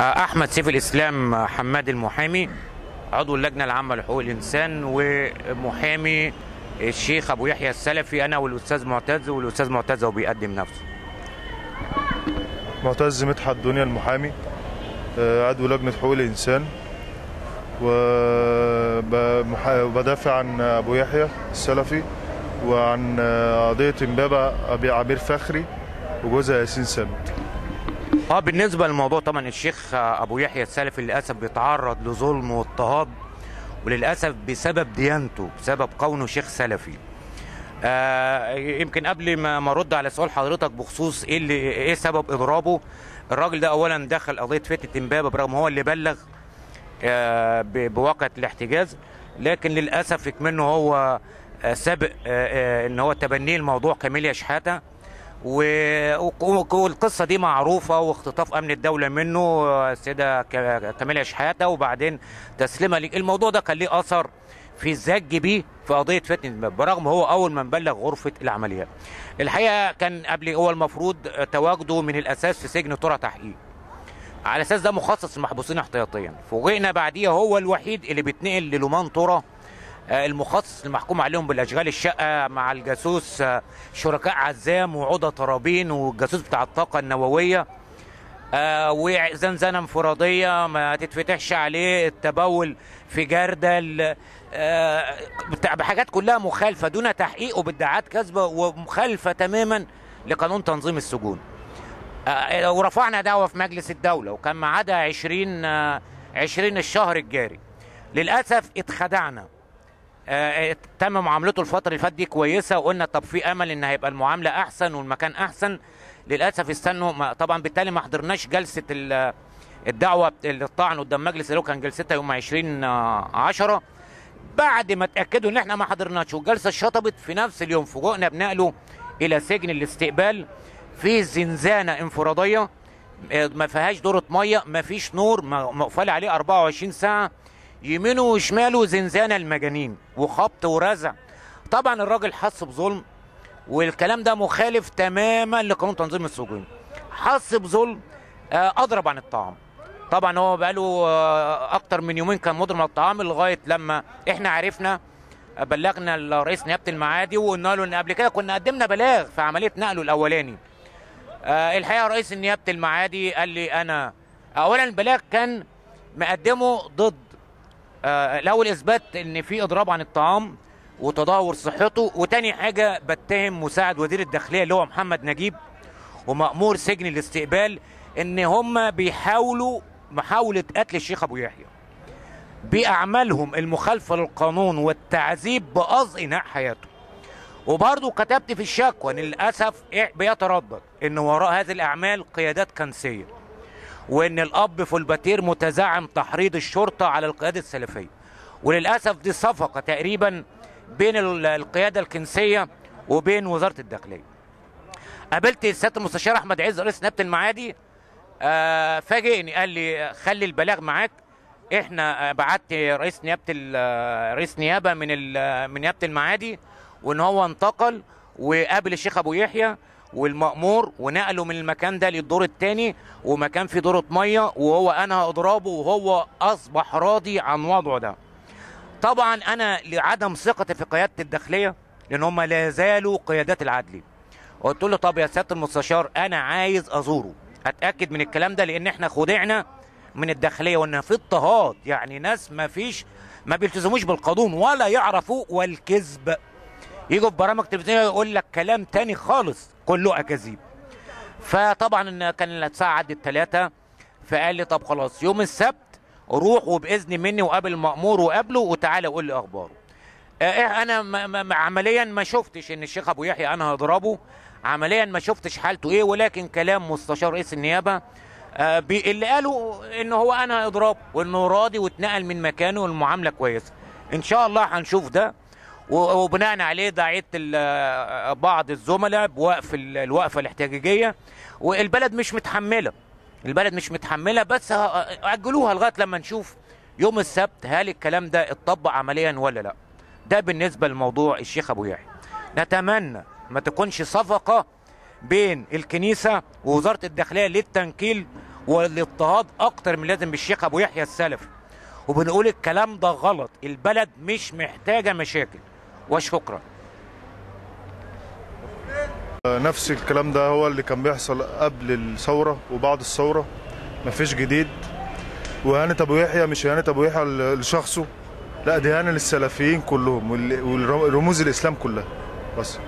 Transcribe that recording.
أحمد سيف الإسلام حماد المحامي عضو اللجنة العامة لحقوق الإنسان ومحامي الشيخ أبو يحيى السلفي أنا والأستاذ معتز والأستاذ معتز هو بيقدم نفسه. معتز مدحت دنيا المحامي آه، عضو لجنة حقوق الإنسان وب- وبدافع عن أبو يحيى السلفي وعن آه، قضية إمبابة أبي عبير فخري وجوزها ياسين سامت آه بالنسبة للموضوع طبعا الشيخ أبو يحيى السلفي للأسف بيتعرض لظلم واضطهاد وللأسف بسبب ديانته بسبب كونه شيخ سلفي. آه يمكن قبل ما أرد على سؤال حضرتك بخصوص إيه اللي إيه سبب إضرابه الراجل ده اولا دخل قضية فتنة امبابه برغم هو اللي بلغ آه بواقعه الاحتجاز لكن للأسف منه هو آه سابق آه آه إن هو تبنيه الموضوع كاميليا شحاته والقصة دي معروفة واختطاف أمن الدولة منه السيدة ك- كاميليا شحاته وبعدين تسليمها ليه الموضوع ده كان ليه أثر في الزج بيه في قضية فتنة برغم هو أول من بلغ غرفة العمليات. الحقيقة كان قبل هو المفروض تواجده من الأساس في سجن ترى تحقيق. على أساس ده مخصص للمحبوسين احتياطيا. فوجئنا بعديها هو الوحيد اللي بيتنقل للومان ترى المخصص المحكوم عليهم بالأشغال الشقه مع الجاسوس آه، شركاء عزام وعودة طرابين والجاسوس بتاع الطاقة النووية. آه، وزنزانه انفراديه ما تتفتحش عليه التبول في جردل. آه، بحاجات كلها مخالفة دون تحقيق وبادعاءات كاذبة ومخالفة تماما لقانون تنظيم السجون. آه، ورفعنا دعوة في مجلس الدولة وكان ميعادها 20 آه، 20 الشهر الجاري. للأسف اتخدعنا. آه، تم معاملته الفترة اللي فاتت دي كويسة وقلنا طب في أمل إن هيبقى المعاملة أحسن والمكان أحسن. للأسف استنوا طبعا بالتالي ما حضرناش جلسة ال- الدعوة للطعن قدام مجلس اللي كان جلستها يوم 20 10 بعد ما اتاكدوا إن إحنا ما حضرناش والجلسة اتشطبت في نفس اليوم فوجئنا بنقله إلى سجن الاستقبال في زنزانة إنفرادية آه، ما فيهاش دورة مية ما فيش نور مقفل عليه 24 ساعة. يمينه وشماله زنزانة المجانين وخبط ورزع. طبعا الراجل حس بظلم والكلام ده مخالف تماما لقانون تنظيم السجون. حس بظلم آه، اضرب عن الطعام. طبعا هو بقاله آه، أكتر من يومين كان مضرب عن الطعام لغاية لما إحنا عرفنا آه، بلغنا رئيس نيابة المعادي وقلنا له إن قبل كده كنا قدمنا بلاغ في عملية نقله الأولاني. آه، الحقيقة رئيس نيابة المعادي قال لي أنا اولا البلاغ كان مقدمه ضد آه، الأول اثبات إن في إضراب عن الطعام وتدهور صحته وتاني حاجة بتهم مساعد وزير الداخلية اللي هو محمد نجيب ومأمور سجن الاستقبال إن هم بيحاولوا محاولة قتل الشيخ أبو يحيى. بأعمالهم المخالفة للقانون والتعذيب بقصد إنهاء حياته. وبرضه كتبت في الشكوى إن للأسف بيتردد إن وراء هذه الأعمال قيادات كنسية. وإن الأب فولباتير متزعم تحريض الشرطة على القيادة السلفية. وللأسف دي صفقة تقريبا بين ال- القيادة الكنسية وبين وزارة الداخلية. قابلت السيادة المستشار أحمد عز رئيس نيابة المعادي. آه فاجئني قال لي خلي البلاغ معاك. إحنا آه، بعت رئيس نيابة آه، رئيس نيابة من ال- من نيابة المعادي وإن هو انتقل وقابل الشيخ أبو يحيى. والمأمور ونقله من المكان ده للدور الثاني ومكان فيه دورة مية وهو أنهى إضرابه وهو أصبح راضي عن وضعه ده. طبعا أنا لعدم ثقتي في قيادة الداخلية لأن هم لا زالوا قيادات العدل. قلت له طب يا سيادة المستشار أنا عايز أزوره. أتأكد من الكلام ده لأن إحنا خدعنا من الداخلية وإن في اضطهاد يعني ناس ما فيش ما بيلتزموش بالقانون ولا يعرفوا والكذب يجوا في برامج تلفزيونية يقول لك كلام تاني خالص كله أكاذيب. فطبعا كان الساعة عدت ثلاثة فقال لي طب خلاص يوم السبت روح وبإذن مني وقابل المأمور وقابله وتعالى قول لي أخباره. آه، أنا ما ما عمليا ما شفتش إن الشيخ أبو يحيى أنا هضربه. عمليا ما شفتش حالته إيه ولكن كلام مستشار رئيس النيابة آه، اللي قالوا إن هو أنا اضراب وإنه راضي واتنقل من مكانه والمعامله كويسة. إن شاء الله هنشوف ده. وبناء عليه دعيت بعض الزملاء بوقف ال- الوقفة الاحتجاجية. والبلد مش متحملة. البلد مش متحملة بس أجلوها لغاية لما نشوف يوم السبت هل الكلام ده اتطبق عمليا ولا لا. ده بالنسبة لموضوع الشيخ أبو يحيى. نتمنى ما تكونش صفقة بين الكنيسة ووزارة الداخلية للتنكيل والاضطهاد أكتر من لازم بالشيخ أبو يحيى السلفي وبنقول الكلام ده غلط. البلد مش محتاجة مشاكل. وشكرا. نفس الكلام ده هو اللي كان بيحصل قبل الثورة وبعد الثورة. مفيش جديد. وإهانة أبو يحيى مش إهانة أبو يحيى لشخصه. لا دي إهانة للسلفيين كلهم والرموز الإسلام كلها. بس.